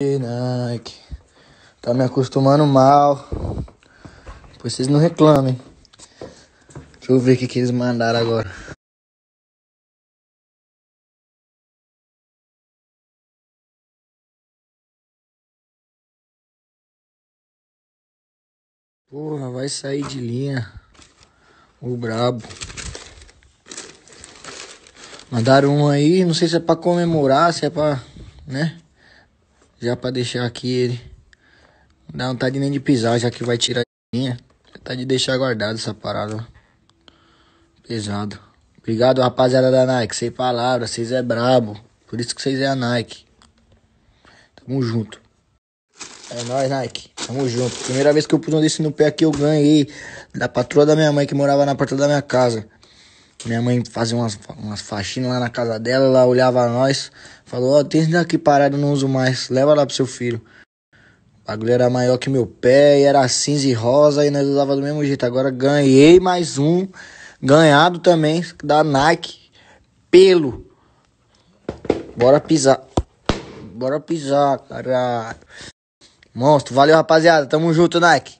Nike. Tá me acostumando mal. Pois vocês não reclamem. Deixa eu ver o que, que eles mandaram agora. Porra, vai sair de linha. O brabo. Mandaram um aí, não sei se é pra comemorar, se é pra, né? Já pra deixar aqui ele. Não dá vontade nem de pisar, já que vai tirar a linha. Tá de deixar guardado essa parada. Pesado. Obrigado, rapaziada da Nike. Sem palavras, vocês é brabo. Por isso que vocês é a Nike. Tamo junto. É nóis, Nike. Tamo junto. Primeira vez que eu pus um desse no pé aqui, eu ganhei da patroa da minha mãe que morava na porta da minha casa. Minha mãe fazia umas, umas faxinas lá na casa dela, ela olhava nós, falou, ó, oh, tem esse daqui parado, não uso mais, leva lá pro seu filho. O bagulho era maior que meu pé, e era cinza e rosa, e nós usava do mesmo jeito. Agora ganhei mais um, ganhado também, da Nike, pelo. Bora pisar. Bora pisar, caralho. Monstro, valeu rapaziada, tamo junto, Nike.